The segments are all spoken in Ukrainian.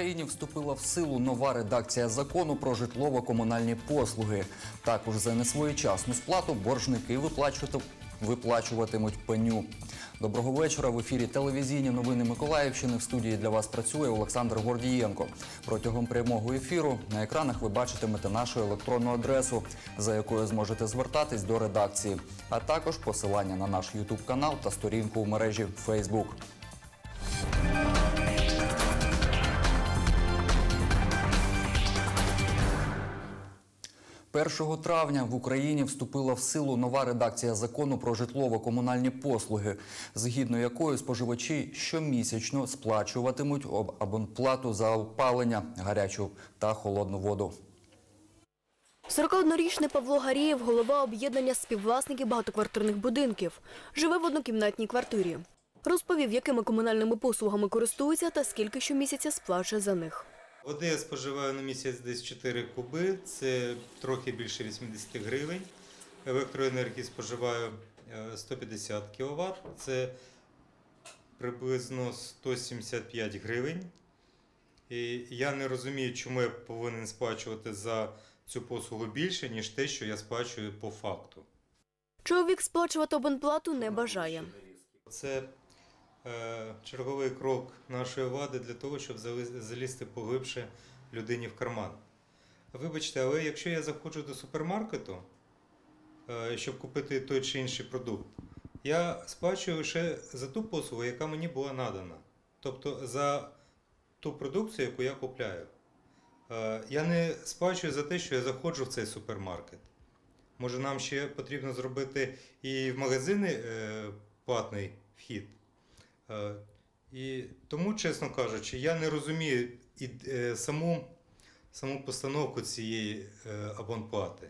Україні вступила в силу нова редакція закону про житлово-комунальні послуги. Також за несвоєчасну сплату боржники виплачувати- виплачуватимуть пеню. Доброго вечора. В ефірі телевізійні новини Миколаївщини. В студії для вас працює Олександр Гордієнко. Протягом прямого ефіру на екранах ви бачитимете нашу електронну адресу, за якою зможете звертатись до редакції, а також посилання на наш Ютуб канал та сторінку у мережі Facebook. 1 травня в Україні вступила в силу нова редакція закону про житлово-комунальні послуги, згідно якої споживачі щомісячно сплачуватимуть об- абонплату за опалення, гарячу та холодну воду. 41-річний Павло Гарієв – голова об'єднання співвласників багатоквартирних будинків. Живе в однокімнатній квартирі. Розповів, якими комунальними послугами користується та скільки щомісяця сплачує за них. Води я споживаю на місяць десь 4 куби, це трохи більше 80 гривень. Електроенергії споживаю е, 150 кВт, це приблизно 175 гривень. І я не розумію, чому я повинен сплачувати за цю послугу більше, ніж те, що я сплачую по факту. Чоловік сплачувати абонплату не бажає. Це е, черговий крок нашої влади для того, щоб залізти поглибше людині в карман. Вибачте, але якщо я заходжу до супермаркету, е, щоб купити той чи інший продукт, я сплачую лише за ту послугу, яка мені була надана. Тобто за ту продукцію, яку я купляю. Е, Я не сплачую за те, що я заходжу в цей супермаркет. Може, нам ще потрібно зробити і в магазини е, платний вхід. Е, і тому, чесно кажучи, я не розумію і, е, саму, саму постановку цієї е, абонплати.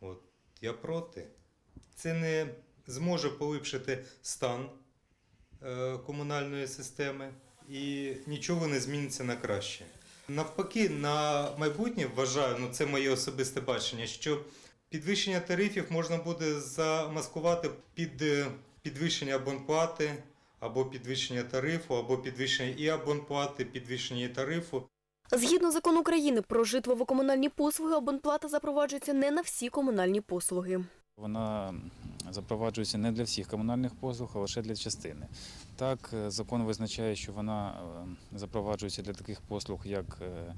От, я проти. Це не зможе поліпшити стан комунальної системи і нічого не зміниться на краще. Навпаки, на майбутнє вважаю, ну це моє особисте бачення, що підвищення тарифів можна буде замаскувати під підвищення абонплати, або підвищення тарифу, або підвищення і абонплати, підвищення і тарифу. Згідно закону України про житлово-комунальні послуги, абонплата запроваджується не на всі комунальні послуги. Вона запроваджується не для всіх комунальних послуг, а лише для частини. Так, е, закон визначає, що вона е, запроваджується для таких послуг, як е,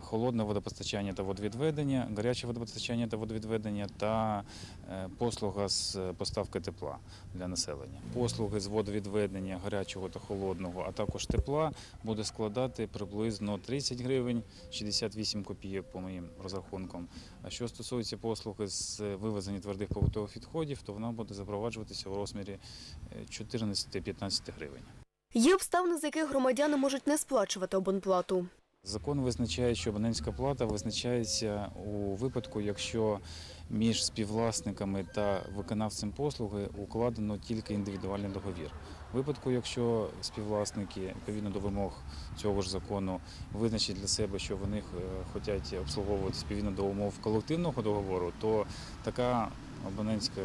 холодне водопостачання та водовідведення, гаряче водопостачання та водовідведення та е, послуга з поставки тепла для населення. Послуги з водовідведення гарячого та холодного, а також тепла буде складати приблизно 30 гривень 68 копійок по моїм розрахункам. А що стосується послуги з вивезення твердих побутових відходів, то вона буде запроваджуватися в розмірі е, 14-15 гривень. Є обставини, за яких громадяни можуть не сплачувати абонплату. Закон визначає, що абонентська плата визначається у випадку, якщо між співвласниками та виконавцем послуги укладено тільки індивідуальний договір. У випадку, якщо співвласники відповідно до вимог цього ж закону визначать для себе, що вони е, хочуть обслуговувати відповідно до умов колективного договору, то така абонентська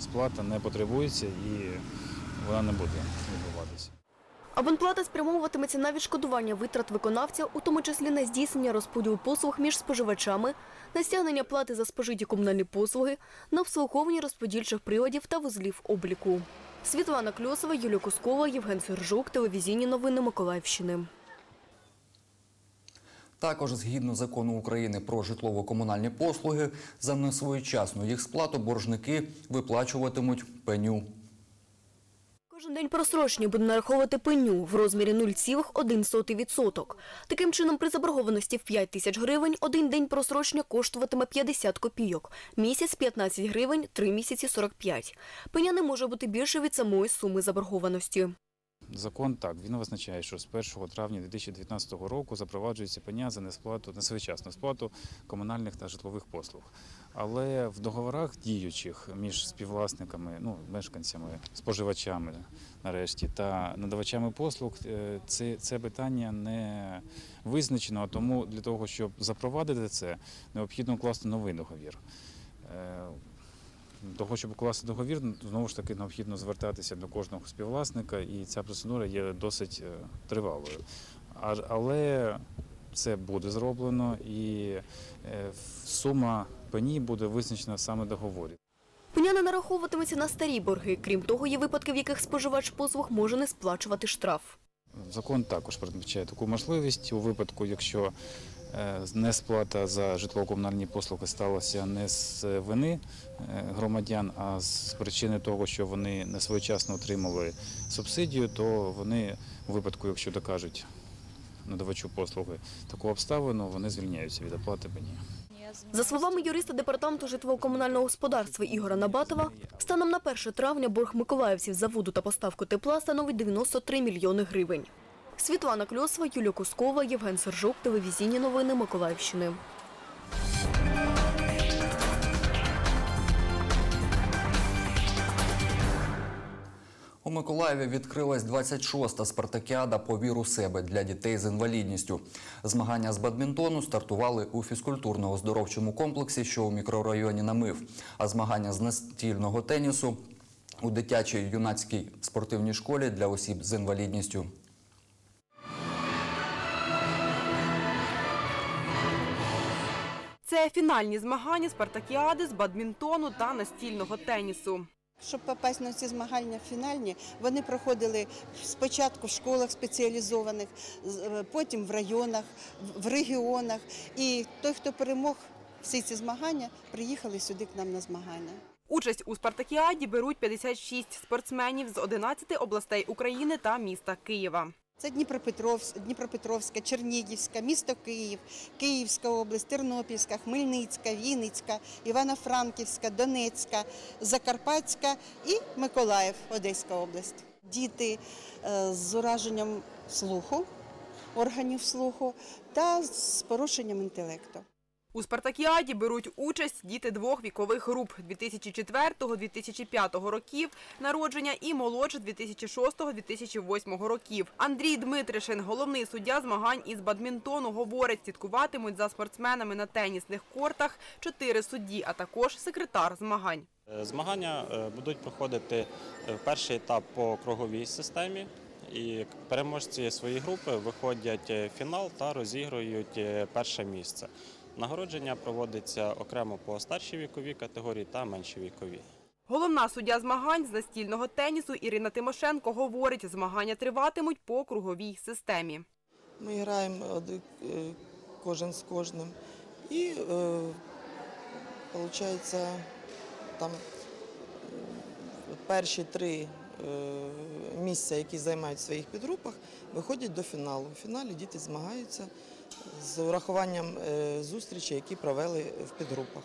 сплата не потребується і вона не буде. Абонплата спрямовуватиметься на відшкодування витрат виконавця, у тому числі на здійснення розподілу послуг між споживачами, на стягнення плати за спожиті комунальні послуги, на обслуговування розподільчих приладів та вузлів обліку. Світлана Кльосова, Юлія Кускова, Євген Сержук, телевізійні новини Миколаївщини. Також згідно закону України про житлово-комунальні послуги, за несвоєчасну їх сплату боржники виплачуватимуть пеню. Кожен день просрочення буде нараховувати пеню в розмірі 0,1%. Таким чином, при заборгованості в 5 тисяч гривень один день просрочення коштуватиме 50 копійок, місяць 15 гривень, три місяці 45. Пеня не може бути більше від самої суми заборгованості. Закон так він визначає, що з 1 травня 2019 року запроваджується пеня за несплату несвоєчасну сплату комунальних та житлових послуг. Але в договорах діючих між співвласниками, ну мешканцями, споживачами нарешті та надавачами послуг е, це, це питання не визначено. Тому для того, щоб запровадити це, необхідно укласти новий договір. Того, щоб укласти договір, знову ж таки необхідно звертатися до кожного співвласника, і ця процедура є досить е, тривалою. Але це буде зроблено, і е, сума пені буде визначена саме договорі. Пеня не нараховуватиметься на старі борги. Крім того, є випадки, в яких споживач послуг може не сплачувати штраф. Закон також передбачає таку можливість у випадку, якщо несплата за житлово-комунальні послуги сталася не з вини е, громадян, а з причини того, що вони не своєчасно отримали субсидію, то вони у випадку, якщо докажуть надавачу послуги таку обставину, вони звільняються від оплати пені. За словами юриста департаменту житлово-комунального господарства Ігора Набатова, станом на 1 травня борг миколаївців за воду та поставку тепла становить 93 мільйони гривень. Світлана Кльосова, Юлія Кускова, Євген Сержук, телевізійні новини Миколаївщини. У Миколаєві відкрилась 26-та спартакіада по віру себе для дітей з інвалідністю. Змагання з бадмінтону стартували у фізкультурно-оздоровчому комплексі, що у мікрорайоні Намив. А змагання з настільного тенісу у дитячій юнацькій спортивній школі для осіб з інвалідністю. Це фінальні змагання спартакіади з бадмінтону та настільного тенісу. Щоб попасти на ці змагання фінальні, вони проходили спочатку в школах спеціалізованих, е, потім в районах, в- в регіонах. І той, хто перемог всі ці змагання, приїхали сюди к нам на змагання. Участь у спартакіаді беруть 56 спортсменів з 11 областей України та міста Києва. Це Дніпропетровська, Дніпропетровська, Чернігівська, місто Київ, Київська область, Тернопільська, Хмельницька, Вінницька, Івано-Франківська, Донецька, Закарпатська і Миколаїв, Одеська область. Діти е, з ураженням слуху, органів слуху та з порушенням інтелекту. У спартакіаді беруть участь діти двох вікових груп 2004-2005 років народження і молодше 2006-2008 років. Андрій Дмитришин, головний суддя змагань із бадмінтону, говорить, слідкуватимуть за спортсменами на тенісних кортах чотири судді, а також секретар змагань. Е, Змагання е, будуть проходити е, перший етап по круговій системі. І переможці своєї групи виходять в фінал та розігрують перше місце. Нагородження проводиться окремо по старшій віковій категорії та меншій віковій. Головна суддя змагань з настільного тенісу Ірина Тимошенко говорить, змагання триватимуть по круговій системі. Ми граємо е, кожен з кожним. І виходить, там е, перші три е, місця, які займають в своїх підгрупах, виходять до фіналу. У фіналі діти змагаються з урахуванням е, зустрічей, які провели в підгрупах.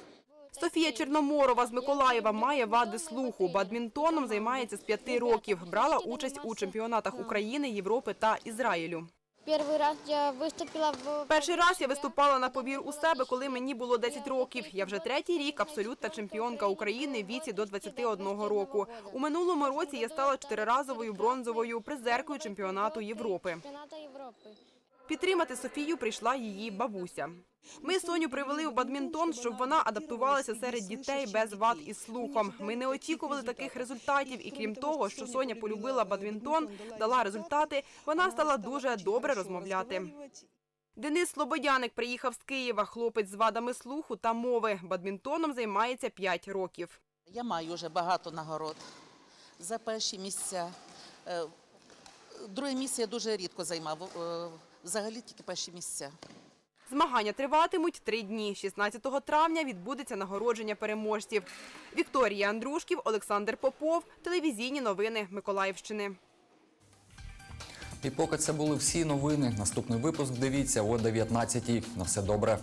Софія Чорноморова з Миколаєва має вади слуху. Бадмінтоном займається з п'яти років. Брала участь у чемпіонатах України, Європи та Ізраїлю. Первый раз я выступила в... Перший раз я виступала на повір у себе, коли мені було 10 років. Я вже третій рік абсолютна чемпіонка України в віці до 21 року. У минулому році я стала чотириразовою бронзовою призеркою чемпіонату Європи. Підтримати Софію прийшла її бабуся. Ми Соню привели у бадмінтон, щоб вона адаптувалася серед дітей без вад із слухом. Ми не очікували таких результатів, і крім того, що Соня полюбила бадмінтон, дала результати, вона стала дуже добре розмовляти. Денис Слободяник приїхав з Києва. Хлопець з вадами слуху та мови. Бадмінтоном займається 5 років. Я маю вже багато нагород за перші місця. Е, Друге місце я дуже рідко займав. Взагалі тільки перші місця. Змагання триватимуть три дні. 16 травня відбудеться нагородження переможців. Вікторія Андрушків, Олександр Попов. Телевізійні новини Миколаївщини. І поки це були всі новини. Наступний випуск дивіться о 19-й. На все добре.